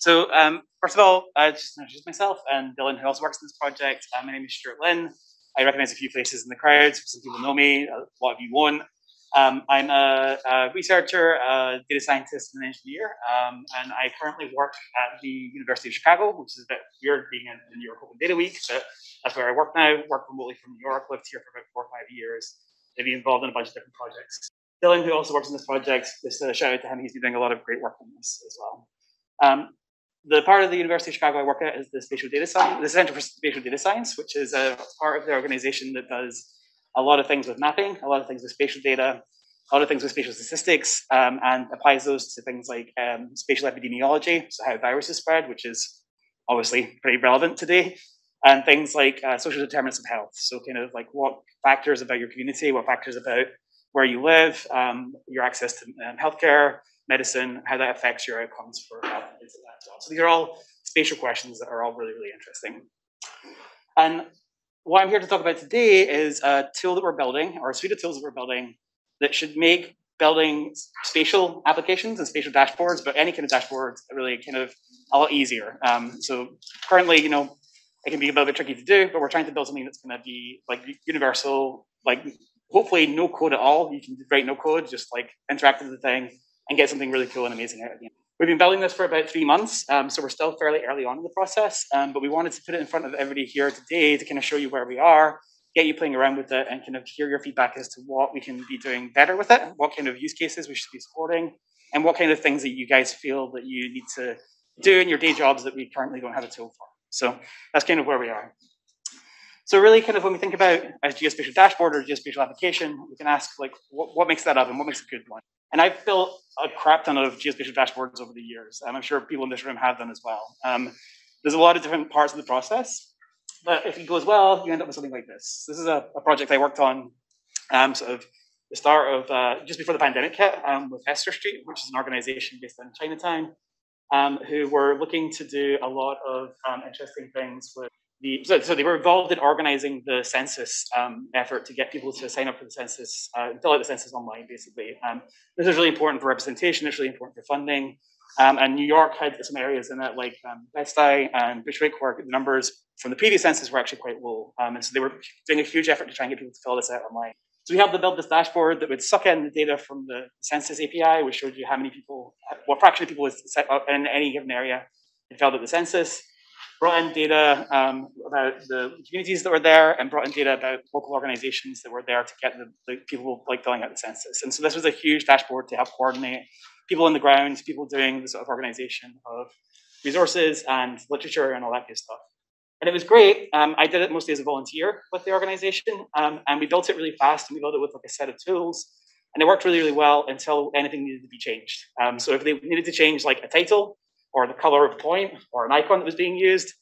So um, first of all, I just introduce myself and Dylan, who also works on this project. Uh, my name is Stuart Lynn. I recognize a few faces in the crowd. Some people know me, a lot of you won't. Um, I'm a, a, researcher, a data scientist, and an engineer, um, and I currently work at the University of Chicago, which is a bit weird being in, in New York Open Data Week, but that's where I work now. Work remotely from New York, lived here for about four or five years. I've been involved in a bunch of different projects. Dylan, who also works on this project, just a shout out to him. He's been doing a lot of great work on this as well. Um, the part of the University of Chicago I work at is the Spatial Data Science, the Center for Spatial Data Science, which is a part of the organization that does a lot of things with mapping, a lot of things with spatial data, a lot of things with spatial statistics, um, and applies those to things like um, spatial epidemiology, so how viruses spread, which is obviously pretty relevant today, and things like uh, social determinants of health. So kind of like what factors about your community, what factors about where you live, um, your access to um, healthcare, medicine, how that affects your outcomes for health. So these are all spatial questions that are all really, really interesting. And what I'm here to talk about today is a tool that we're building, or a suite of tools that we're building that should make building spatial applications and spatial dashboards, but any kind of dashboards really kind of a lot easier. Um, so currently, you know, it can be a little bit tricky to do, but we're trying to build something that's going to be like universal, like hopefully no code at all. You can write no code, just like interact with the thing and get something really cool and amazing out of the end. We've been building this for about three months, um, so we're still fairly early on in the process, um, but we wanted to put it in front of everybody here today to kind of show you where we are, get you playing around with it, and kind of hear your feedback as to what we can be doing better with it, what kind of use cases we should be supporting, and what kind of things that you guys feel that you need to do in your day jobs that we currently don't have a tool for. So that's kind of where we are. So really kind of when we think about a geospatial dashboard or geospatial application, we can ask like, what, what makes that up and what makes a good one? And I've built a crap ton of geospatial dashboards over the years. and I'm sure people in this room have them as well. Um, there's a lot of different parts of the process, but if it goes well, you end up with something like this. This is a, a project I worked on um, sort of the start of uh, just before the pandemic hit um, with Hester Street, which is an organization based in Chinatown, um, who were looking to do a lot of um, interesting things with the, so, so, they were involved in organizing the census um, effort to get people to sign up for the census, uh, fill out the census online, basically. Um, this is really important for representation. It's really important for funding. Um, and New York had some areas in it, like um, Bed-Stuy and Bushwick, where the numbers from the previous census were actually quite low. Um, and so they were doing a huge effort to try and get people to fill this out online. So we helped them build this dashboard that would suck in the data from the census API, which showed you how many people, what fraction of people was set up in any given area and filled out the census brought in data um, about the communities that were there and brought in data about local organizations that were there to get the, the, people like filling out the census. And so this was a huge dashboard to help coordinate people on the ground, people doing the sort of organization of resources and literature and all that good stuff. And it was great. Um, I did it mostly as a volunteer with the organization, um, and we built it really fast, and we built it with like a set of tools, and it worked really, really well until anything needed to be changed. Um, so if they needed to change like a title, or the color of a point or an icon that was being used,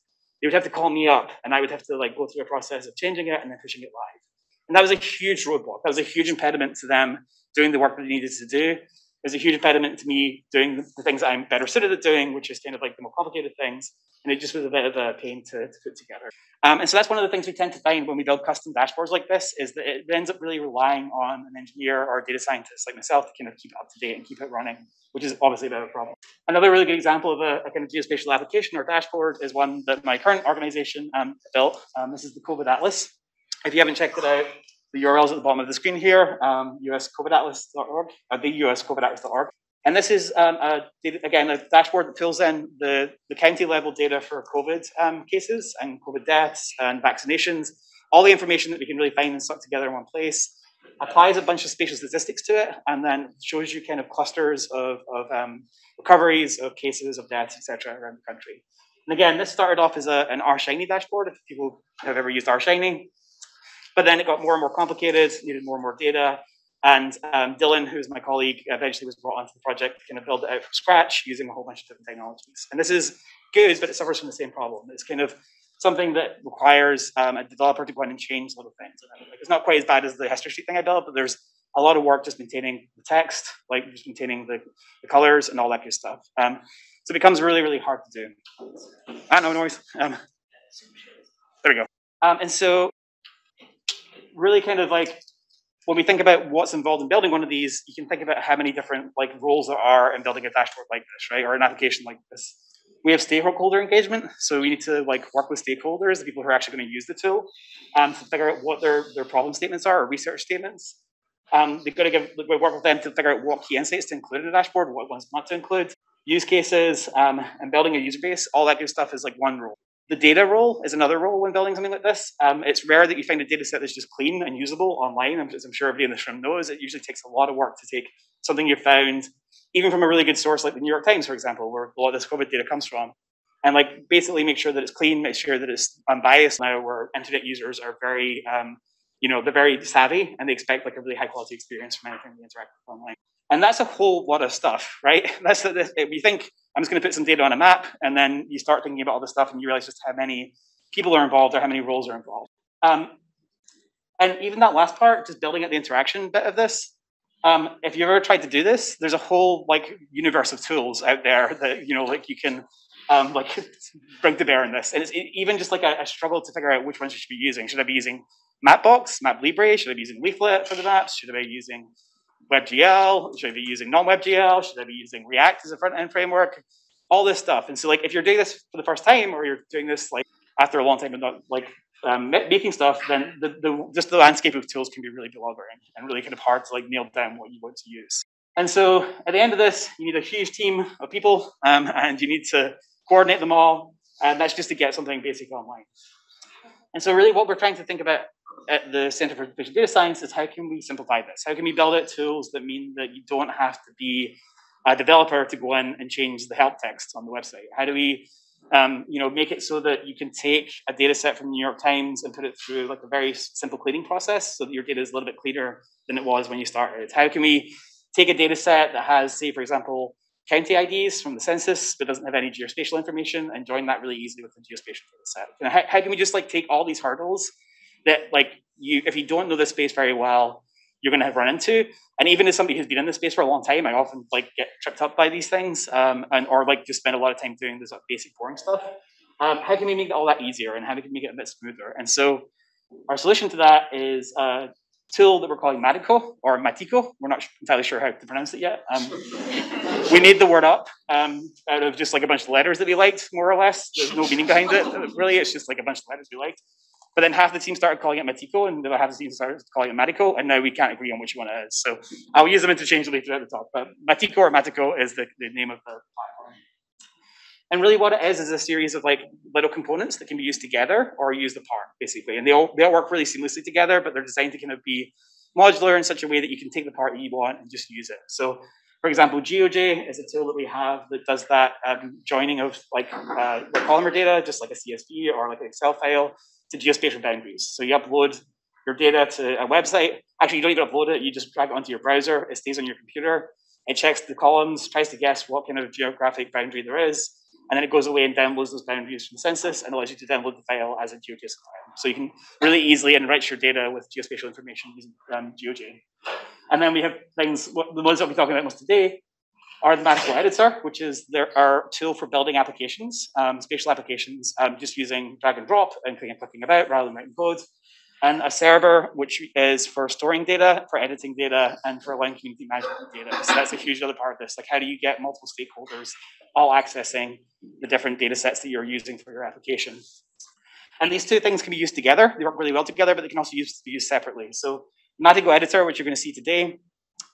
they would have to call me up and I would have to like go through a process of changing it and then pushing it live. And that was a huge roadblock. That was a huge impediment to them doing the work that they needed to do. Was a huge impediment to me doing the things that I'm better suited at doing, which is kind of like the more complicated things. And it just was a bit of a pain to, to put together. Um, and so that's one of the things we tend to find when we build custom dashboards like this is that it ends up really relying on an engineer or a data scientist like myself to kind of keep it up to date and keep it running which is obviously a bit of a problem. Another really good example of a, a kind of geospatial application or dashboard is one that my current organization um, built. Um, this is the COVID Atlas. If you haven't checked it out, the URL is at the bottom of the screen here, um, uscovidatlas.org, uh, the uscovidatlas.org. And this is, um, a data, again, a dashboard that fills in the, the county level data for COVID um, cases and COVID deaths and vaccinations, all the information that we can really find and stuck together in one place applies a bunch of spatial statistics to it, and then shows you kind of clusters of, of um, recoveries, of cases, of deaths, etc., around the country. And again, this started off as a, an R-Shiny dashboard, if people have ever used R-Shiny. But then it got more and more complicated, needed more and more data. And um, Dylan, who's my colleague, eventually was brought onto the project to kind of build it out from scratch using a whole bunch of different technologies. And this is good, but it suffers from the same problem. It's kind of something that requires um, a developer to go in and change little things. Like, it's not quite as bad as the Hester Street thing I built, but there's a lot of work just maintaining the text, like just maintaining the, the colors and all that good stuff. Um, so it becomes really, really hard to do. Ah, no noise. Um, there we go. Um, and so really kind of like when we think about what's involved in building one of these, you can think about how many different like roles there are in building a dashboard like this, right? Or an application like this we have stakeholder engagement, so we need to like work with stakeholders, the people who are actually going to use the tool, um, to figure out what their, their problem statements are or research statements. Um, they've got to give, we work with them to figure out what key insights to include in the dashboard, what ones not to include, use cases, um, and building a user base. All that good stuff is like one role. The data role is another role when building something like this. Um, it's rare that you find a data set that's just clean and usable online, as I'm sure everybody in this room knows. It usually takes a lot of work to take something you found, even from a really good source like the New York Times, for example, where a lot of this COVID data comes from, and like basically make sure that it's clean, make sure that it's unbiased. Now, where internet users are very, um, you know, they're very savvy and they expect like a really high quality experience from anything they interact with online. And that's a whole lot of stuff, right? That's the, we think I'm just going to put some data on a map, and then you start thinking about all this stuff, and you realize just how many people are involved or how many roles are involved. Um, and even that last part, just building out the interaction bit of this. Um, if you've ever tried to do this, there's a whole like universe of tools out there that you know, like you can um, like bring to bear in this. And it's even just like a, a, struggle to figure out which ones you should be using. Should I be using Mapbox, MapLibre? Should I be using Leaflet for the maps? Should I be using WebGL? Should I be using non-WebGL? Should I be using React as a front-end framework? All this stuff. And so like if you're doing this for the first time or you're doing this like after a long time and not like um, making stuff, then the, the, just the landscape of tools can be really bewildering and really kind of hard to like nail down what you want to use. And so at the end of this, you need a huge team of people um, and you need to coordinate them all. And that's just to get something basic online. And so really what we're trying to think about at the Center for Spatial Data Science is how can we simplify this? How can we build out tools that mean that you don't have to be a developer to go in and change the help text on the website? How do we um, you know, make it so that you can take a data set from the New York Times and put it through like a very simple cleaning process so that your data is a little bit cleaner than it was when you started? How can we take a data set that has, say, for example, county IDs from the census but doesn't have any geospatial information and join that really easily with the geospatial data set? You know, how, how can we just like take all these hurdles that like you, if you don't know the space very well, you're going to have run into. And even as somebody who's been in this space for a long time, I often like get tripped up by these things, um, and or like just spend a lot of time doing this like, basic boring stuff. Um, how can we make all that easier, and how can we make it a bit smoother? And so, our solution to that is a tool that we're calling Matico or Matico. We're not entirely sure how to pronounce it yet. Um, we made the word up um, out of just like a bunch of letters that we liked, more or less. There's no meaning behind it. Really, it's just like a bunch of letters we liked. But then half the team started calling it Matico, and the other half the team started calling it Matico, and now we can't agree on which one it is. So I'll use them interchangeably throughout the talk. But Matico or Matico is the, the name of the platform. And really what it is is a series of like little components that can be used together or used apart, basically. And they all, they all work really seamlessly together, but they're designed to kind of be modular in such a way that you can take the part that you want and just use it. So for example, GeoJ is a tool that we have that does that um, joining of like uh, polymer data, just like a CSV or like an Excel file, to geospatial boundaries. So you upload your data to a website. Actually, you don't even upload it. You just drag it onto your browser. It stays on your computer. It checks the columns, tries to guess what kind of geographic boundary there is, and then it goes away and downloads those boundaries from the census and allows you to download the file as a GeoJSON file. So you can really easily enrich your data with geospatial information using um, GeoJ. And then we have things, the ones that we're talking about most today are the Matico Editor, which is their, our tool for building applications, um, spatial applications, um, just using drag and drop and clicking and clicking about rather than writing code. And a server, which is for storing data, for editing data, and for allowing community management data. So that's a huge other part of this. Like, how do you get multiple stakeholders all accessing the different data sets that you're using for your application? And these two things can be used together. They work really well together, but they can also be used separately. So Matico Editor, which you're going to see today,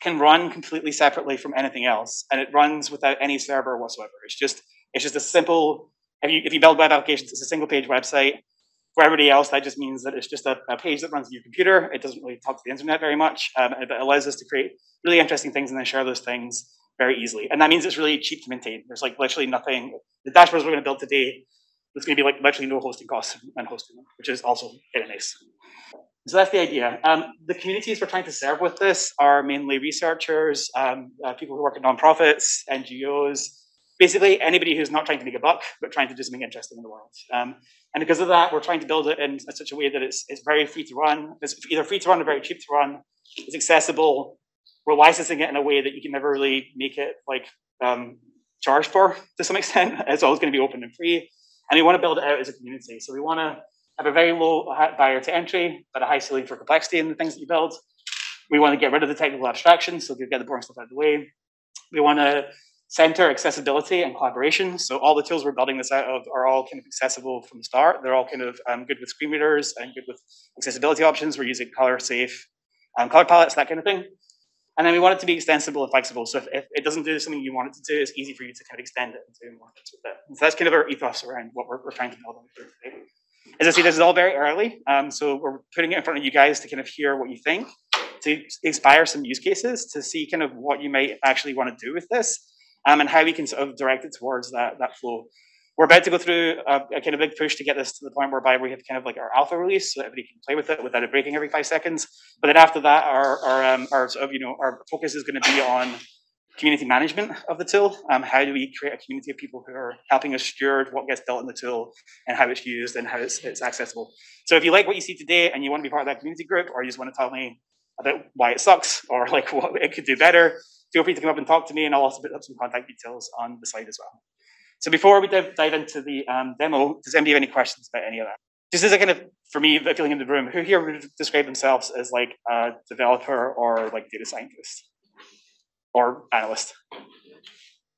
can run completely separately from anything else, and it runs without any server whatsoever. It's just it's just a simple. If you if you build web applications, it's a single page website. For everybody else, that just means that it's just a, a page that runs on your computer. It doesn't really talk to the internet very much. Um, it allows us to create really interesting things and then share those things very easily. And that means it's really cheap to maintain. There's like literally nothing. The dashboards we're going to build today, there's going to be like literally no hosting costs and hosting them, which is also very nice. So that's the idea. Um, the communities we're trying to serve with this are mainly researchers, um, uh, people who work at nonprofits, NGOs, basically anybody who's not trying to make a buck, but trying to do something interesting in the world. Um, and because of that, we're trying to build it in such a way that it's, it's very free to run. It's either free to run or very cheap to run. It's accessible. We're licensing it in a way that you can never really make it like um, charged for to some extent. It's always going to be open and free. And we want to build it out as a community. So we want to have a very low barrier to entry, but a high ceiling for complexity in the things that you build. We want to get rid of the technical abstraction, so we get the boring stuff out of the way. We want to center accessibility and collaboration. So all the tools we're building this out of are all kind of accessible from the start. They're all kind of um, good with screen readers and good with accessibility options. We're using color safe um, color palettes, that kind of thing. And then we want it to be extensible and flexible. So if, if, it doesn't do something you want it to do, it's easy for you to kind of extend it and do more things with it. And so that's kind of our ethos around what we're, we're trying to build on today. As I say, this is all very early. Um, so we're putting it in front of you guys to kind of hear what you think, to inspire some use cases, to see kind of what you might actually want to do with this, um, and how we can sort of direct it towards that, that flow we're about to go through a, a, kind of big push to get this to the point whereby we have kind of like our alpha release so that everybody can play with it without it breaking every five seconds. But then after that, our our, um, our sort of, you know our focus is going to be on community management of the tool. Um, how do we create a community of people who are helping us steward what gets built in the tool and how it's used and how it's, it's accessible. So if you like what you see today and you want to be part of that community group, or you just want to tell me about why it sucks or like what it could do better, feel free to come up and talk to me, and I'll also put up some contact details on the slide as well. So before we dive, dive into the um, demo, does anybody have any questions about any of that? Just as a kind of, for me, feeling in the room, who here would describe themselves as like a developer or like data scientist or analyst?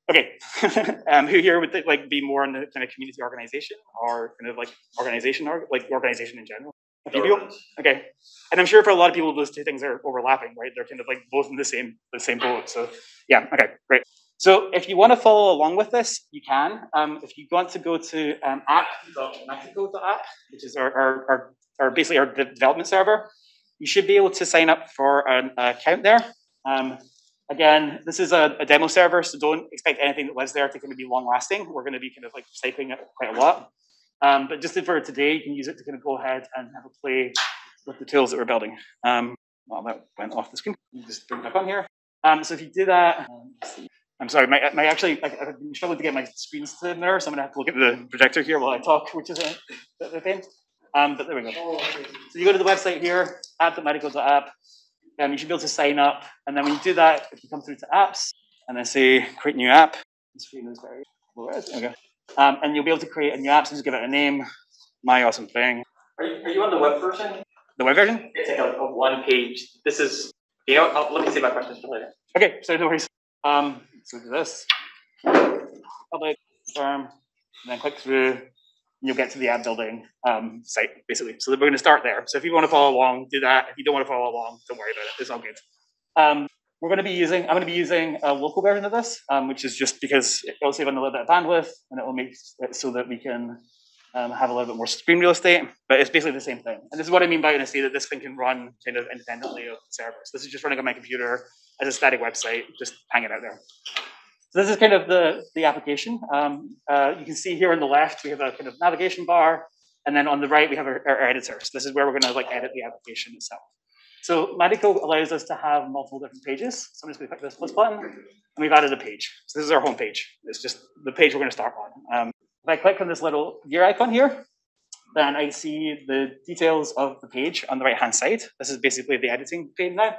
Okay, um, who here would like be more in the kind of community organization or kind of like organization or like organization in general? Okay, and I'm sure for a lot of people those two things are overlapping, right? They're kind of like both in the same the same boat. So yeah, okay, great. So if you want to follow along with this, you can. Um, if you want to go to um, app.matico.app, which is our, our, our, our, basically our development server, you should be able to sign up for an account there. Um, again, this is a, a, demo server, so don't expect anything that lives there to kind of be long lasting. We're going to be kind of like typing it quite a lot. Um, but just for today, you can use it to kind of go ahead and have a play with the tools that we're building. Um, well, that went off the screen. Just bring it back on here. Um, so if you do that, I'm sorry, my, my actually, I, have been struggling to get my screens to mirror, so I'm gonna have to look at the projector here while I talk, which is a bit of a pain. Um, but there we go. So you go to the website here, app.matico.app, and you should be able to sign up. And then when you do that, if you come through to apps, and then say create new app, the screen is very okay. Um, and you'll be able to create a new app, so just give it a name, my awesome thing. Are you, are you on the web version? The web version? It's like a, a one page. This is, you know, I'll, let me see my questions for later. Okay, so no worries. Um, so do this, public, firm, and then click through, you'll get to the app building um, site, basically. So we're going to start there. So if you want to follow along, do that. If you don't want to follow along, don't worry about it. It's all good. Um, we're going to be using, I'm going to be using a local version of this, um, which is just because it will save on a little bit of bandwidth, and it will make it so that we can um, have a little bit more screen real estate, but it's basically the same thing. And this is what I mean by when I say that this thing can run kind of independently of servers. This is just running on my computer as a static website, just hanging out there. This is kind of the, the application. Um, uh, you can see here on the left, we have a kind of navigation bar, and then on the right, we have our, our editor. So this is where we're gonna like edit the application itself. So Matico allows us to have multiple different pages. So I'm just gonna click this plus button, and we've added a page. So this is our home page. It's just the page we're gonna start on. Um, if I click on this little gear icon here, then I see the details of the page on the right-hand side. This is basically the editing pane now.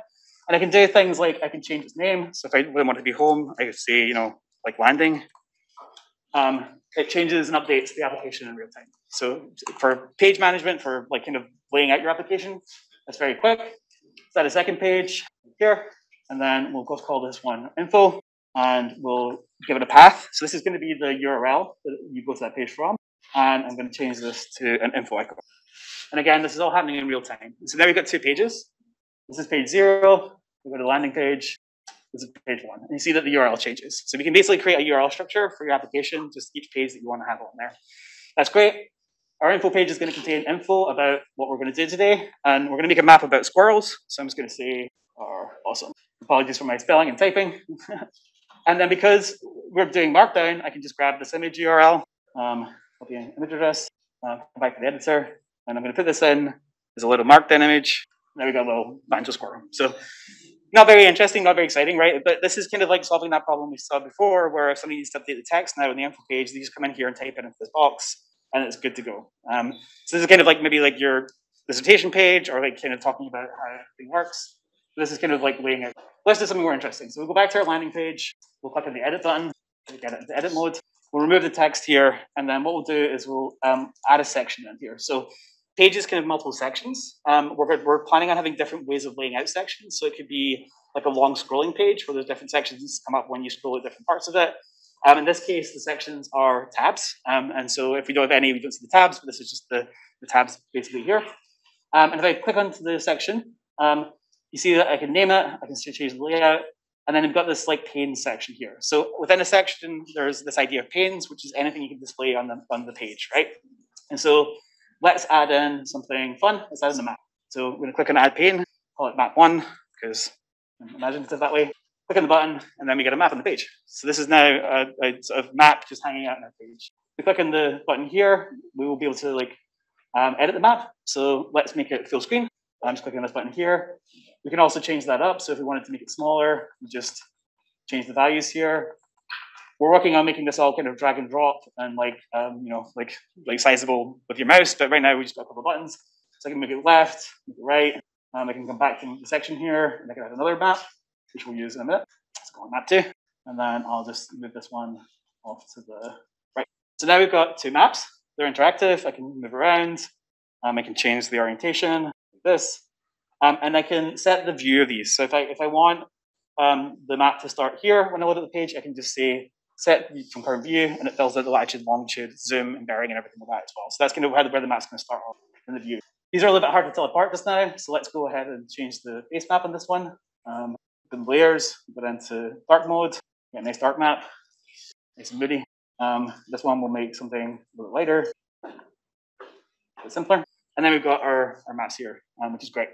And I can do things like I can change its name. So if I really want to be home, I could say, you know, like landing. Um, it changes and updates the application in real time. So for page management, for like kind of laying out your application, that's very quick. Set a second page here, and then we'll just call this one info, and we'll give it a path. So this is going to be the URL that you go to that page from, and I'm going to change this to an info icon. And again, this is all happening in real time. So now we've got two pages. This is page zero, we go to the landing page. This is page one. And you see that the URL changes. So we can basically create a URL structure for your application, just each page that you want to have on there. That's great. Our info page is going to contain info about what we're going to do today. And we're going to make a map about squirrels. So I'm just going to say, oh, awesome. Apologies for my spelling and typing. and then because we're doing Markdown, I can just grab this image URL, um, copy an image address, uh, come back to the editor, and I'm going to put this in as a little Markdown image. There we go, little banjo squirrel. So not very interesting, not very exciting, right? But this is kind of like solving that problem we saw before, where if somebody needs to update the text now in the info page, they just come in here and type it into this box, and it's good to go. Um, so this is kind of like maybe like your dissertation page, or like kind of talking about how everything works. This is kind of like laying out. Let's do something more interesting. So we'll go back to our landing page. We'll click on the edit button. Get it into edit mode. We'll remove the text here, and then what we'll do is we'll um, add a section in here. So pages can have multiple sections. Um, we're, we're planning on having different ways of laying out sections. So it could be like a long scrolling page where there's different sections come up when you scroll at different parts of it. Um, in this case, the sections are tabs. Um, and so if we don't have any, we don't see the tabs, but this is just the, the tabs basically here. Um, and if I click onto the section, um, you see that I can name it, I can change the layout, and then I've got this like pane section here. So within a section, there's this idea of panes, which is anything you can display on the, on the page, right? And so let's add in something fun. Let's add in a map. So we're going to click on add pane, call it map one, because I'm imaginative that way. Click on the button, and then we get a map on the page. So this is now a, a sort of map just hanging out on our page. We click on the button here, we will be able to like um, edit the map. So let's make it full screen. I'm just clicking on this button here. We can also change that up. So if we wanted to make it smaller, we just change the values here. We're working on making this all kind of drag and drop and like um, you know like like sizable with your mouse. But right now we just got a couple of buttons. So I can make it left, make it right. Um, I can come back to the section here and I can add another map, which we'll use in a minute. Let's go on map two. And then I'll just move this one off to the right. So now we've got two maps. They're interactive. I can move around. Um, I can change the orientation like this. Um, and I can set the view of these. So if I, if I want um, the map to start here when I load at the page, I can just say set from current view, and it fills out the latitude, longitude, zoom, and bearing, and everything like that as well. So that's kind of where the, where the map's going to start off in the view. These are a little bit hard to tell apart just now, so let's go ahead and change the base map on this one. Um, open layers, go into dark mode, get a nice dark map, nice and moody. Um, this one will make something a little lighter, a bit simpler. And then we've got our, our maps here, um, which is great.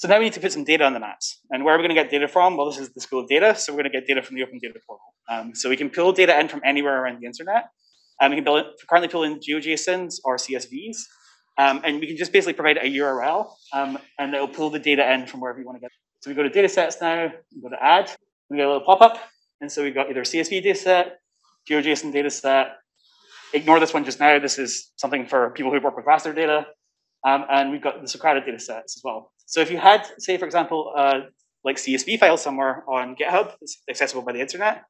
So now we need to put some data on the maps. And where are we going to get data from? Well, this is the school of data. So we're going to get data from the Open Data Portal. Um, so we can pull data in from anywhere around the internet. Um, we can it, currently pull in GeoJSONs or CSVs. Um, and we can just basically provide a URL, um, and it'll pull the data in from wherever you want to get. It. So we go to data sets now, we go to add, we get a little pop-up. And so we've got either CSV data set, GeoJSON data set. Ignore this one just now. This is something for people who work with raster data. Um, and we've got the Socrata data sets as well. So if you had, say, for example, uh, like CSV file somewhere on GitHub that's accessible by the internet,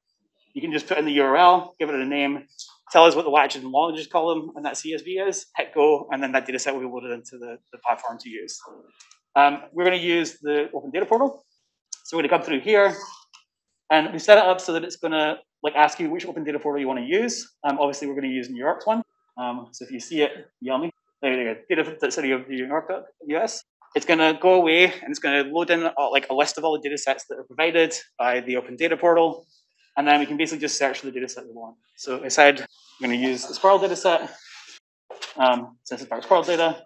you can just put in the URL, give it a name, tell us what the latitude and longitude column on that CSV is, hit go, and then that data set will be loaded into the, the platform to use. Um, we're going to use the Open Data Portal. So we're going to come through here, and we set it up so that it's going to like ask you which Open Data Portal you want to use. Um, obviously, we're going to use New York's one. Um, so if you see it, me. There you go. Data City of New York, US. It's going to go away and it's going to load in uh, like a list of all the data sets that are provided by the Open Data Portal. And then we can basically just search for the data set we want. So I said I'm going to use the Squirrel data set, um, since it's part of Squirrel data.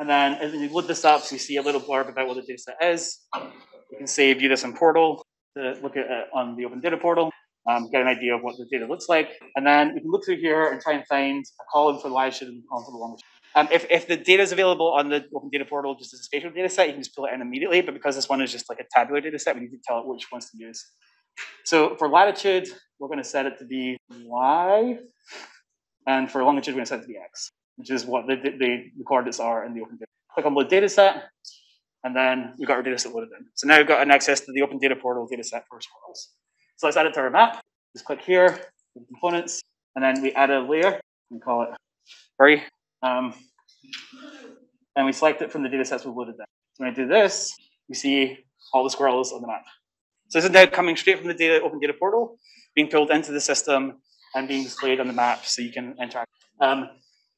And then as you load this up, so you see a little blurb about what the data set is. You can say view this in Portal to look at it on the Open Data Portal um, get an idea of what the data looks like. And then we can look through here and try and find a column for the latitude and a column for the longitude. Um, if, if the data is available on the Open Data Portal just as a spatial data set, you can just pull it in immediately. But because this one is just like a tabular data set, we need to tell it which ones to use. So for latitude, we're going to set it to be Y. And for longitude, we're going to set it to be X, which is what the, the, the coordinates are in the Open Data. Click on load data set, and then we've got our data set loaded in. So now we've got an access to the Open Data Portal data set for squirrels. So let's add it to our map. Just click here, components, and then we add a layer. and call it query. Um, and we select it from the data sets we've loaded there. So when I do this, you see all the squirrels on the map. So this is now coming straight from the data open data portal, being pulled into the system and being displayed on the map so you can interact. Um,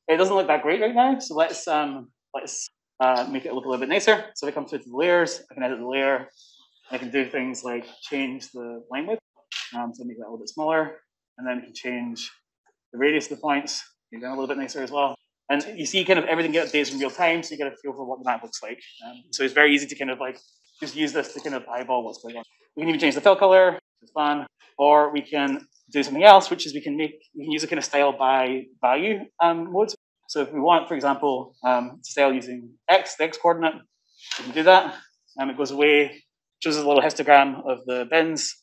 it doesn't look that great right now, so let's um, let's uh, make it look a little bit nicer. So if I come through to the layers, I can edit the layer. I can do things like change the line width. Um, so make that a little bit smaller. And then we can change the radius of the points, make that a little bit nicer as well. And you see kind of everything get updates in real time, so you get a feel for what the map looks like. Um, so it's very easy to kind of like just use this to kind of eyeball what's going on. We can even change the fill color, it's fun, or we can do something else, which is we can make we can use a kind of style by value um, mode. So if we want, for example, um, to style using x, the x coordinate, we can do that. Um, it goes away, shows us a little histogram of the bins,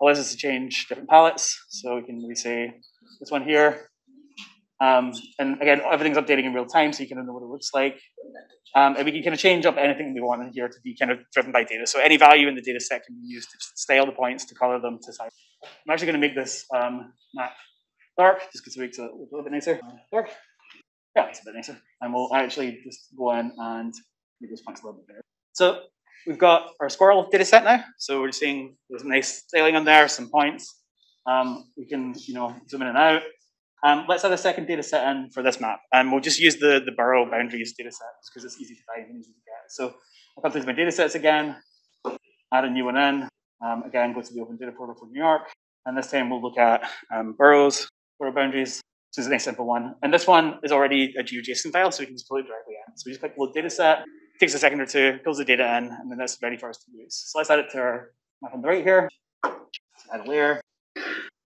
allows us to change different palettes. So we can we say this one here. Um, and again, everything's updating in real time, so you can know what it looks like. Um, and we can kind of change up anything we want in here to be kind of driven by data. So any value in the data set can be used to style the points, to color them, to size. I'm actually going to make this um, map dark, just because it makes it a little bit nicer. Dark. Yeah, it's a bit nicer. And we'll actually just go in and make those points a little bit better. So We've got our squirrel data set now. So we're seeing there's nice styling on there, some points. Um, we can, you know, zoom in and out. Um, let's add a second data set in for this map. And we'll just use the, the borough boundaries data set because it's easy to find and easy to get. So I'll come to my data sets again, add a new one in. Um, again, go to the Open Data Portal for New York. And this time we'll look at um, boroughs, borough boundaries. So it's a nice simple one. And this one is already a GeoJSON file, so we can just pull it directly in. So we just click load data set, takes a second or two, pulls the data in, and then that's ready for us to use. So let's add it to our map on the right here. Add a layer,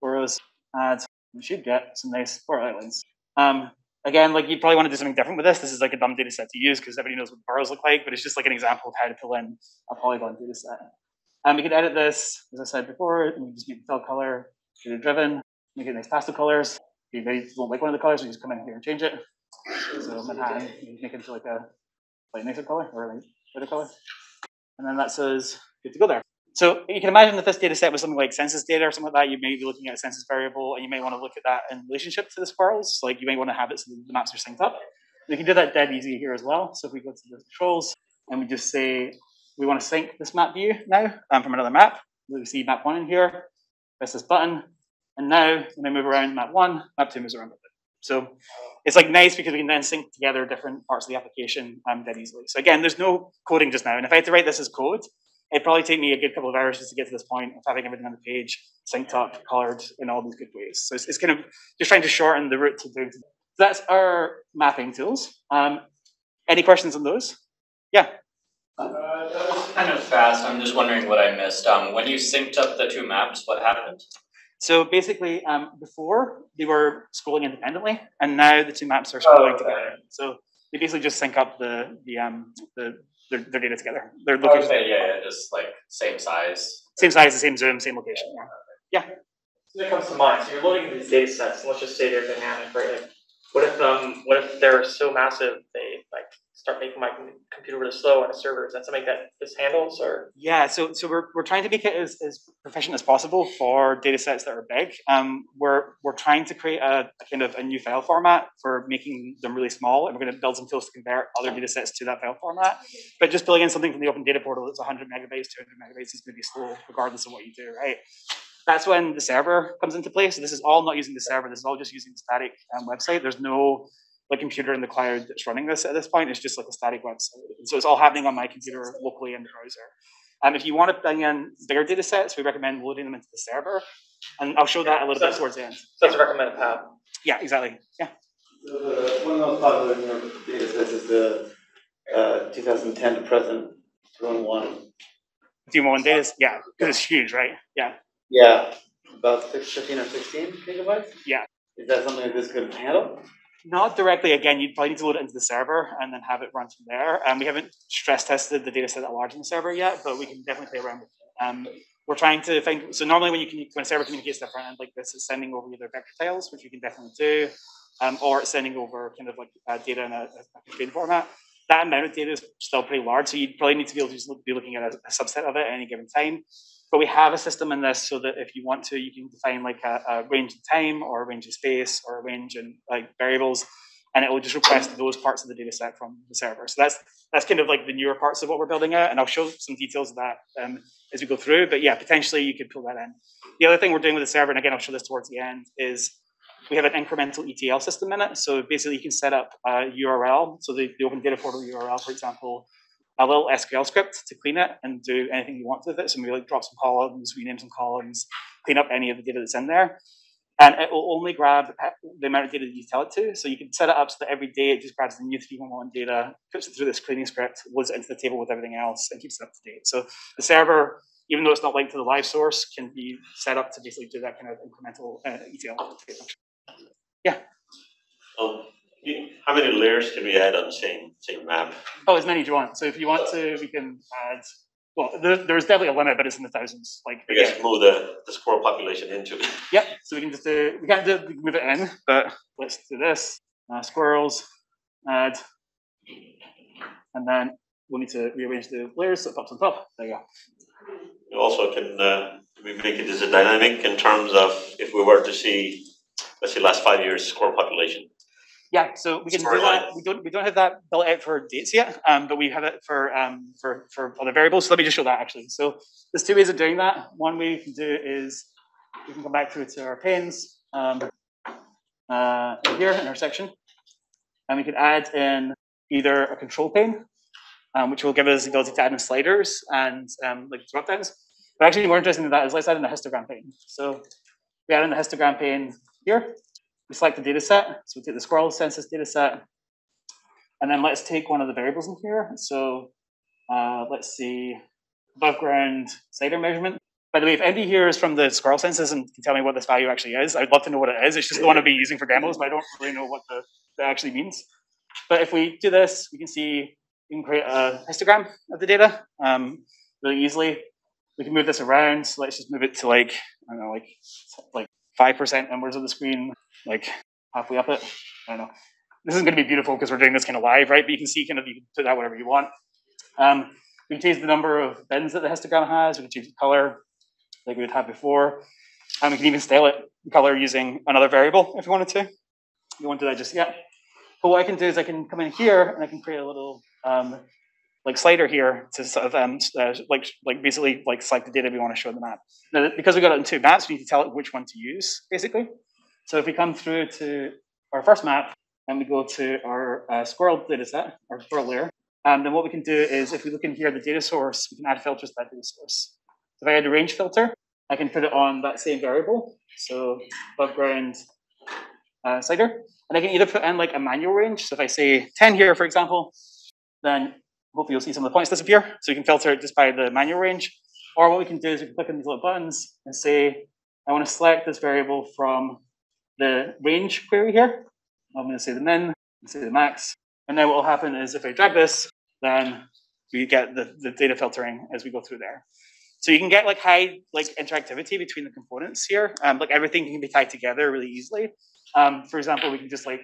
boroughs, add, we should get some nice borough islands. Um, again, like you probably want to do something different with this. This is like a dumb data set to use because everybody knows what boroughs look like, but it's just like an example of how to pull in a polygon data set. And we can edit this, as I said before, and we just make the fill color data driven, make it nice pastel colors. If you don't like one of the colors, you just come in here and change it. So Manhattan, you make it into like a like nicer color or like lighter color. And then that says good to go there. So you can imagine that this data set was something like census data or something like that. You may be looking at a census variable and you may want to look at that in relationship to the squirrels. Like you may want to have it so the maps are synced up. We can do that dead easy here as well. So if we go to the controls and we just say we want to sync this map view now um, from another map. We see map one in here. Press this button. And now when I move around map one, map two moves around with it. So it's like nice because we can then sync together different parts of the application um, dead easily. So again, there's no coding just now. And if I had to write this as code, it'd probably take me a good couple of hours just to get to this point of having everything on the page synced up, colored in all these good ways. So it's, it's kind of just trying to shorten the route to doing. So that's our mapping tools. Um, any questions on those? Yeah. Uh, that was kind of fast. I'm just wondering what I missed. Um, when you synced up the two maps, what happened? So basically, um, before they were scrolling independently, and now the two maps are scrolling oh, okay. together. So they basically just sync up the the um the their, their data together. Their location. Okay, yeah, yeah, just like same size. Same size, the same zoom, same location. Yeah. yeah. So that comes to mind. So you're loading these data sets, and let's just say they're dynamic, right? Like, what if um, what if they're so massive they like start making my computer really slow on a server? Is that something that this handles or? Yeah, so so we're, we're trying to make it as, as proficient as possible for data sets that are big. Um, we're we're trying to create a, a, kind of a new file format for making them really small, and we're going to build some tools to convert other data sets to that file format. But just building in something from the Open Data Portal that's 100 megabytes, 200 megabytes is going to be slow, regardless of what you do, right? That's when the server comes into play. So this is all not using the server. This is all just using the static um, website. There's no like computer in the cloud that's running this at this point. It's just like a static website. And so it's all happening on my computer locally in the browser. Um, if you want to bring in bigger data sets, we recommend loading them into the server. And I'll show that a little so bit towards the end. So that's a recommended path. Yeah, exactly. Yeah. Uh, one of the most popular data sets is the uh, 2010 to present 211. 211 data, yeah, because it's huge, right? Yeah. Yeah, about 15 or 16 gigabytes? Yeah. Is that something that this could handle? Not directly. Again, you'd probably need to load it into the server and then have it run from there. And um, we haven't stress tested the data set at large in the server yet, but we can definitely play around with it. Um, we're trying to think. So normally, when you can, when a server communicates to the front end like this, it's sending over either vector tiles, which you can definitely do, um, or it's sending over kind of like uh, data in a, a constrained format. That amount of data is still pretty large, so you'd probably need to be able to be looking at a, a subset of it at any given time. But we have a system in this so that if you want to, you can define like a, a range in time or a range in space or a range in like variables, and it will just request those parts of the data set from the server. So that's that's kind of like the newer parts of what we're building out, and I'll show some details of that um, as we go through. But yeah, potentially you could pull that in. The other thing we're doing with the server, and again I'll show this towards the end, is we have an incremental ETL system in it. So basically you can set up a URL. So the, the Open Data Portal URL, for example, a little SQL script to clean it and do anything you want with it. So maybe like drop some columns, rename some columns, clean up any of the data that's in there. And it will only grab the amount of data that you tell it to. So you can set it up so that every day it just grabs the new 311 data, puts it through this cleaning script, loads it into the table with everything else, and keeps it up to date. So the server, even though it's not linked to the live source, can be set up to basically do that kind of incremental uh, ETL. Yeah. Um, how many layers can we add on the same same map? Oh, as many as you want. So if you want to, we can add. Well, there, there's definitely a limit, but it's in the thousands. Like I guess move the, the squirrel population into it. Yep. So we can just do. We can't do move it in, but let's do this. Uh, squirrels, add, and then we'll need to rearrange the layers so it pops on top. There you go. You also can uh, we make it as a dynamic in terms of if we were to see, let's say, last five years squirrel population yeah, so we can do that. We don't we don't have that built out for dates yet, um, but we have it for um, for for other variables. So let me just show that actually. So there's two ways of doing that. One way you can do is we can come back through to our panes um, uh, here in our section, and we could add in either a control pane, um, which will give us the ability to add in sliders and um, like drop downs. But actually, more interesting than that is let's add in a histogram pane. So we add in the histogram pane here. We select the data set. So we take the squirrel census data set. And then let's take one of the variables in here. So uh, let's see, above ground sighter measurement. By the way, if anybody here is from the squirrel census and can tell me what this value actually is, I'd love to know what it is. It's just the one I've been using for demos, but I don't really know what the, that actually means. But if we do this, we can see we can create a histogram of the data um, really easily. We can move this around. So let's just move it to like, I don't know, like like 5% numbers of the screen, like halfway up it. I don't know. This isn't going to be beautiful because we're doing this kind of live, right? But you can see kind of, you can put that whatever you want. Um, we can change the number of bins that the histogram has. We can change the color like we would have before. And we can even style it color using another variable if you wanted to. You won't do that just yet. But what I can do is I can come in here and I can create a little um, like slider here to sort of um, uh, like like basically like select the data we want to show in the map. Now, because we got it in two maps, we need to tell it which one to use, basically. So if we come through to our first map and we go to our uh, squirrel data set, our squirrel layer, um, then what we can do is if we look in here, the data source, we can add filters to that data source. If I add a range filter, I can put it on that same variable, so above ground uh, sighter, and I can either put in like a manual range. So if I say 10 here, for example, then hopefully you'll see some of the points disappear. So you can filter it just by the manual range. Or what we can do is we can click on these little buttons and say, I want to select this variable from the range query here. I'm going to say the min, say the max. And then what will happen is if I drag this, then we get the, the data filtering as we go through there. So you can get like high like interactivity between the components here. Um, like everything can be tied together really easily. Um, for example, we can just like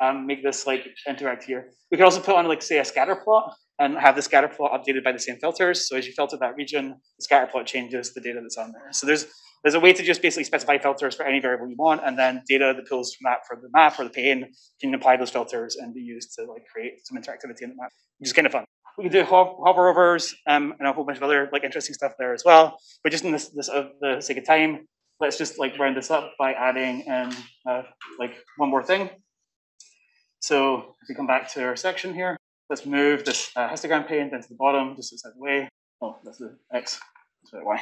um, make this like interact here. We can also put on like say a scatter plot and have the scatter plot updated by the same filters. So as you filter that region, the scatter plot changes the data that's on there. So there's there's a way to just basically specify filters for any variable you want, and then data that pulls from that for the map or the pane can apply those filters and be used to like create some interactivity in the map, which is kind of fun. We can do hover overs um, and a whole bunch of other like interesting stuff there as well. But just in this, this of the sake of time, let's just like round this up by adding in uh, like one more thing. So if we come back to our section here, let's move this uh, histogram pane down to the bottom, just outside the way. Oh, that's the X, that's the Y.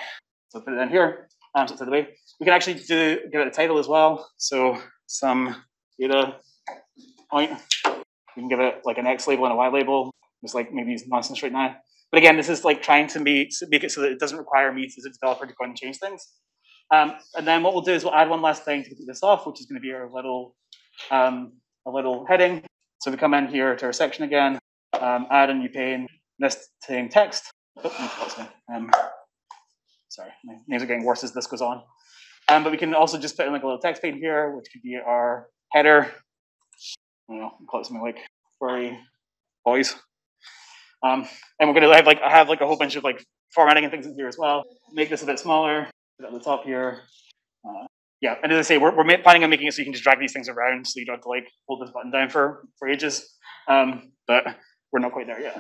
So put it in here, the way. We can actually do give it a title as well. So some data point. We can give it like an X label and a Y label. It's like maybe use nonsense right now. But again, this is like trying to make, make it so that it doesn't require me as a developer to go and change things. Um, and then what we'll do is we'll add one last thing to get this off, which is going to be our little um, a little heading. So we come in here to our section again, um, add a new pane, nesting text. Oh, sorry, my names are getting worse as this goes on. Um, but we can also just put in like a little text pane here, which could be our header. I don't know, call it something like furry boys. Um, and we're gonna have like I have like a whole bunch of like formatting and things in here as well. Make this a bit smaller. Put it the top here. Uh, yeah, and as I say, we're, we're planning on making it so you can just drag these things around, so you don't have to like hold this button down for for ages. Um, but we're not quite there yet.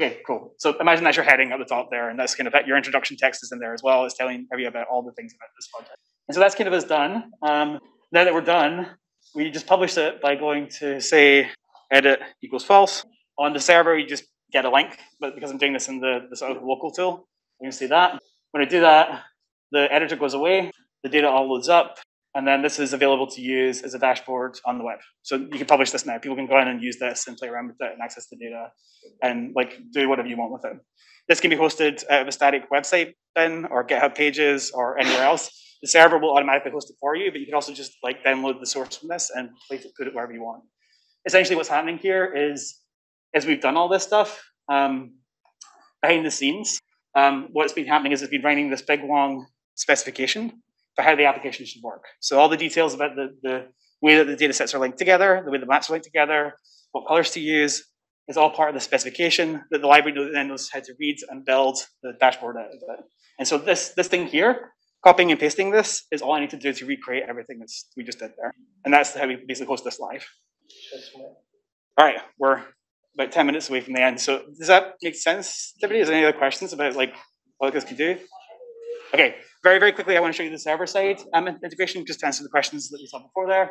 Okay, cool. So imagine that's your heading at the top there, and that's kind of that your introduction text is in there as well. It's telling you about all the things about this project. And so that's kind of us done. Um, now that we're done, we just publish it by going to say edit equals false. On the server, you just get a link, but because I'm doing this in the, the sort of local tool, you can see that. When I do that, the editor goes away, the data all loads up, and then this is available to use as a dashboard on the web. So you can publish this now. People can go in and use this and play around with it and access the data and like do whatever you want with it. This can be hosted out of a static website bin or GitHub pages or anywhere else. The server will automatically host it for you, but you can also just like download the source from this and place it, put it wherever you want. Essentially, what's happening here is, as we've done all this stuff um, behind the scenes, um, what's been happening is it's been writing this big long specification for how the application should work. So all the details about the, the way that the data sets are linked together, the way the maps are linked together, what colors to use, is all part of the specification that the library then knows how to read and build the dashboard out of it. And so this, this thing here, copying and pasting this, is all I need to do to recreate everything that we just did there. And that's how we basically host this live. All right, we're about 10 minutes away from the end. So does that make sense everybody? Is there any other questions about like what this can do? Okay, very, very quickly, I want to show you the server side um, integration, just to answer the questions that we saw before there.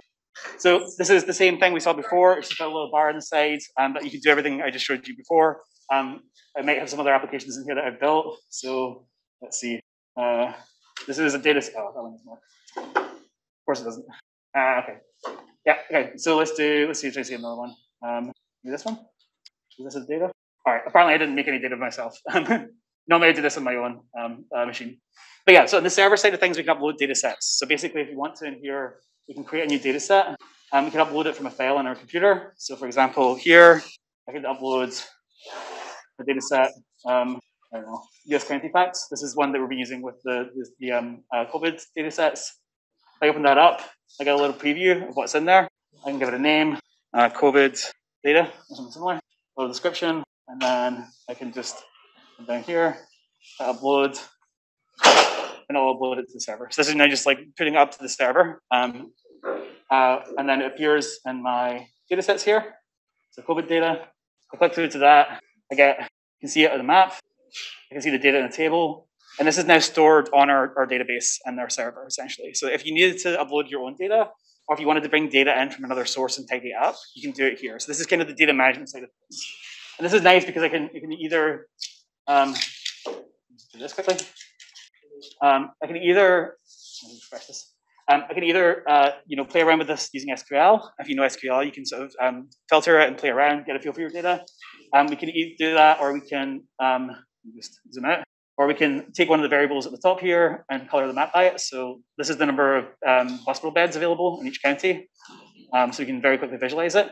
So this is the same thing we saw before. It's just a little bar on the side, um, you can do everything I just showed you before. Um, I might have some other applications in here that I've built. So let's see. Uh, this is a data. Oh, that one is not. Of course it doesn't. Uh, okay. Yeah. Okay. So let's do. Let's see if I see another one. Um, this one. Is this is data? All right. Apparently, I didn't make any data myself. Normally, I do this on my own um, uh, machine. But yeah, so on the server side of things, we can upload data sets. So basically, if you want to in here, we can create a new data set. and we can upload it from a file on our computer. So for example, here, I could upload a data set, um, I don't know, US County Facts. This is one that we'll be using with the, the, the um, uh, COVID data sets. I open that up, I get a little preview of what's in there. I can give it a name, uh, COVID data, or something similar, a little description, and then I can just come down here, I upload, and I'll upload it to the server. So this is now just like putting up to the server. Um, uh, and then it appears in my data sets here. So COVID data. I click through to that. I get, you can see it on the map. I can see the data in the table. And this is now stored on our, our database and our server, essentially. So if you needed to upload your own data, or if you wanted to bring data in from another source and tidy it up, you can do it here. So this is kind of the data management side of things. And this is nice because I can, you can either, um, do this quickly. Um, I can either, refresh this. Um, I can either, uh, you know, play around with this using SQL. If you know SQL, you can sort of um, filter it and play around, get a feel for your data. Um, we can either do that, or we can um, just zoom out, or we can take one of the variables at the top here and color the map by it. So this is the number of um, hospital beds available in each county. Um, so we can very quickly visualize it.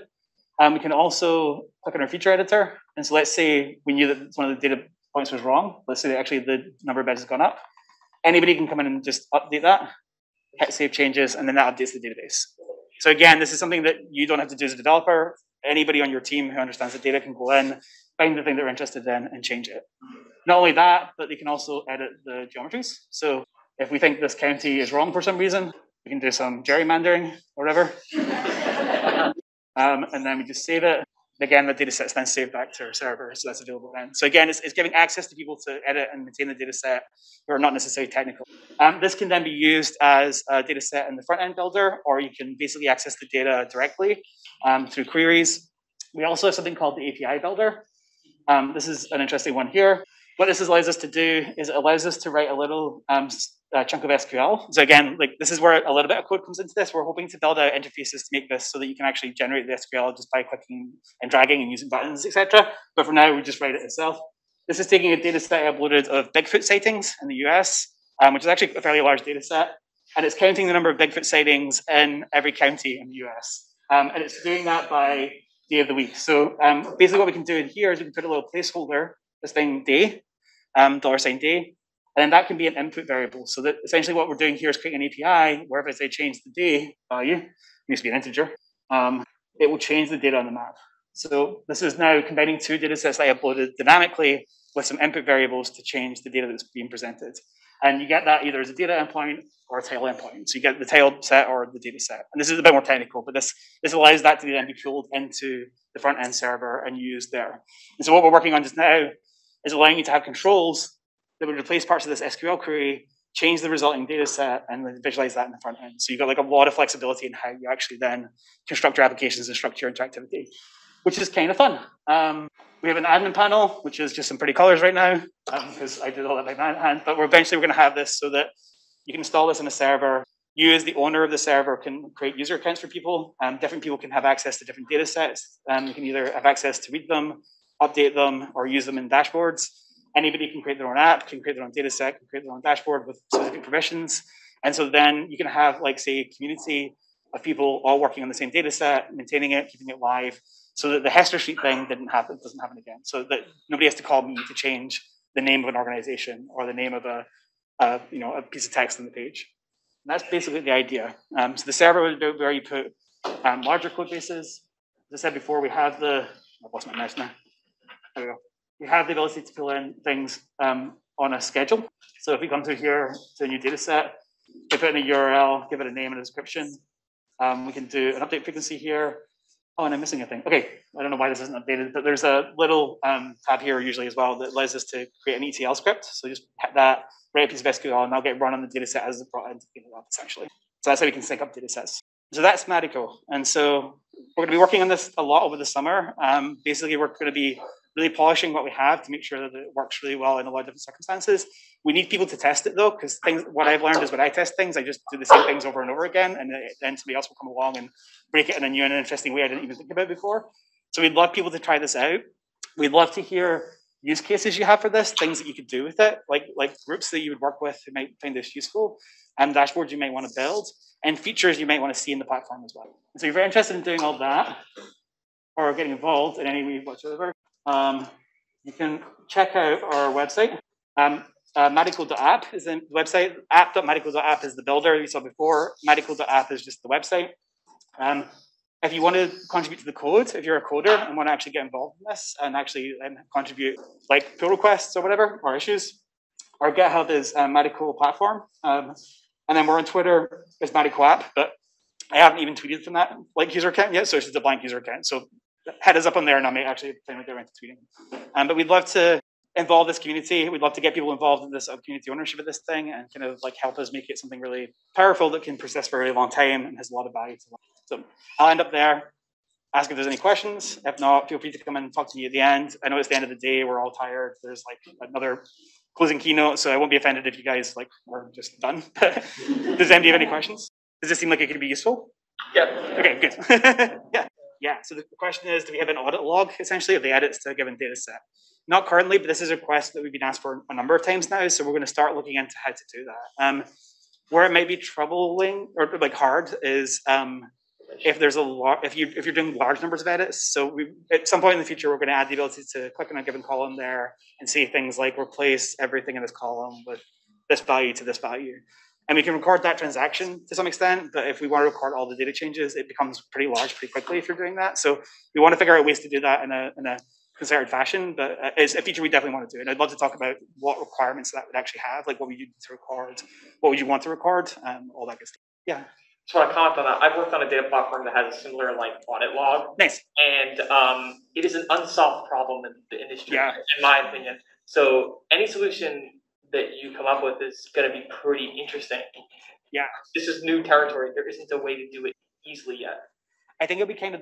We can also click on our feature editor. And so let's say we knew that it's one of the data points was wrong. Let's say actually the number of beds has gone up. Anybody can come in and just update that, hit save changes, and then that updates the database. So again, this is something that you don't have to do as a developer. Anybody on your team who understands the data can go in, find the thing they're interested in, and change it. Not only that, but they can also edit the geometries. So if we think this county is wrong for some reason, we can do some gerrymandering or whatever. um, and then we just save it. Again, the data set's then saved back to our server, so that's available then. So again, it's, it's giving access to people to edit and maintain the data set who are not necessarily technical. Um, this can then be used as a data set in the front end builder, or you can basically access the data directly um, through queries. We also have something called the API builder. Um, this is an interesting one here. What this allows us to do is it allows us to write a little um, uh, chunk of SQL. So again, like this is where a little bit of code comes into this. We're hoping to build out interfaces to make this so that you can actually generate the SQL just by clicking and dragging and using buttons, etc. But for now, we just write it itself. This is taking a data set I uploaded of Bigfoot sightings in the US, um, which is actually a fairly large data set. And it's counting the number of Bigfoot sightings in every county in the US. Um, and it's doing that by day of the week. So um, basically what we can do in here is we can put a little placeholder, this thing day, um, dollar sign day, and then that can be an input variable. So that essentially what we're doing here is creating an API where if I say change the day value, needs to be an integer, um, it will change the data on the map. So this is now combining two data sets I uploaded dynamically with some input variables to change the data that's being presented. And you get that either as a data endpoint or a tile endpoint. So you get the tile set or the data set. And this is a bit more technical, but this, this allows that to then be pulled into the front end server and used there. And so what we're working on just now is allowing you to have controls that would replace parts of this SQL query, change the resulting data set, and then visualize that in the front end. So you've got like a lot of flexibility in how you actually then construct your applications and structure interactivity, which is kind of fun. Um, we have an admin panel, which is just some pretty colors right now, because um, I did all that by hand. But we're eventually we're going to have this so that you can install this in a server. You, as the owner of the server, can create user accounts for people. Um, different people can have access to different data sets. Um, you can either have access to read them, update them, or use them in dashboards. Anybody can create their own app, can create their own data set, can create their own dashboard with specific permissions. And so then you can have, like, say, a community of people all working on the same data set, maintaining it, keeping it live, so that the Hester Street thing didn't happen, doesn't happen again. So that nobody has to call me to change the name of an organization or the name of a, a you know, a piece of text on the page. And that's basically the idea. Um, so the server would be where you put um, larger code bases. As I said before, we have the, I lost my mouse now. There we have the ability to pull in things um, on a schedule. So if we come through here to a new data set, we put in a URL, give it a name and a description. Um, we can do an update frequency here. Oh, and I'm missing a thing. Okay, I don't know why this isn't updated, but there's a little um, tab here usually as well that allows us to create an ETL script. So just hit that, write a piece of SQL, and that'll get run on the data set as it's brought into the essentially. So that's how we can sync up data sets. So that's Matico. And so we're going to be working on this a lot over the summer. Um, basically, we're going to be really polishing what we have to make sure that it works really well in a lot of different circumstances. We need people to test it though, because things. What I've learned is when I test things, I just do the same things over and over again, and then somebody else will come along and break it in a new and interesting way I didn't even think about before. So we'd love people to try this out. We'd love to hear use cases you have for this, things that you could do with it, like like groups that you would work with who might find this useful, and dashboards you might want to build, and features you might want to see in the platform as well. So if you're very interested in doing all that, or getting involved in any way whatsoever, um, you can check out our website. Um, uh, Matico.app is the website. App.matico.app is the builder you saw before. Matico.app is just the website. Um, if you want to contribute to the code, if you're a coder and want to actually get involved in this and actually um, contribute like pull requests or whatever, or issues, our GitHub is uh, Matico platform. Um, and then we're on Twitter as Matico app, but I haven't even tweeted from that like user account yet, so it's just a blank user account. So head us up on there and I may actually plan to get around to tweeting. Um, but we'd love to involve this community. We'd love to get people involved in this uh, community ownership of this thing and kind of like help us make it something really powerful that can persist for a really long time and has a lot of value to them. So I'll end up there. Ask if there's any questions. If not, feel free to come and talk to me at the end. I know it's the end of the day. We're all tired. There's like another closing keynote, so I won't be offended if you guys like are just done. Does anybody have any questions? Does this seem like it could be useful? Yeah. Okay, good. yeah. Yeah. So the question is, do we have an audit log essentially of the edits to a given data set? Not currently, but this is a request that we've been asked for a number of times now. So we're going to start looking into how to do that. Um, where it might be troubling or like hard is um, if there's a lot, if you if you're doing large numbers of edits. So we at some point in the future, we're going to add the ability to click on a given column there and see things like replace everything in this column with this value to this value. And we can record that transaction to some extent, but if we want to record all the data changes, it becomes pretty large pretty quickly if you're doing that. So we want to figure out ways to do that in a, in a concerted fashion, but uh, it's a feature we definitely want to do. And I'd love to talk about what requirements that would actually have, like what would you need to record, what would you want to record, um, all that good stuff. Yeah. Just want to comment on that. I've worked on a data platform that has a similar like audit log. Nice. And um, it is an unsolved problem in the industry, yeah. in my opinion. So any solution that you come up with is going to be pretty interesting. Yeah. This is new territory. There isn't a way to do it easily yet. I think it'll be kind of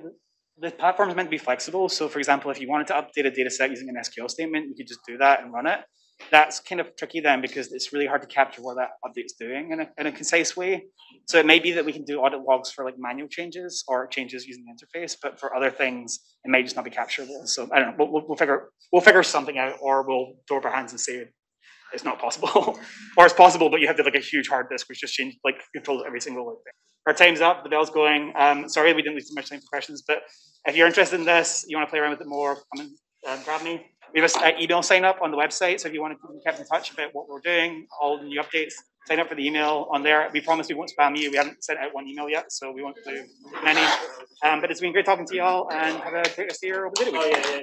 the platform is meant to be flexible. So, for example, if you wanted to update a data set using an SQL statement, you could just do that and run it. That's kind of tricky then because it's really hard to capture what that update's doing in a, in a concise way. So it may be that we can do audit logs for like manual changes or changes using the interface, but for other things, it may just not be capturable. So I don't know. We'll, we'll figure we'll figure something out, or we'll throw up our hands and say it's not possible, or it's possible, but you have to like a huge hard disk which just change like controls every single thing. Our time's up. The bell's going. Um, sorry, we didn't leave too much time for questions, but if you're interested in this, you want to play around with it more, come and uh, grab me. We have an email sign up on the website, so if you want to keep in touch about what we're doing, all the new updates, sign up for the email on there. We promise we won't spam you. We haven't sent out one email yet, so we won't do many. Um, but it's been great talking to you all, and have a great rest of your Oh, yeah, yeah.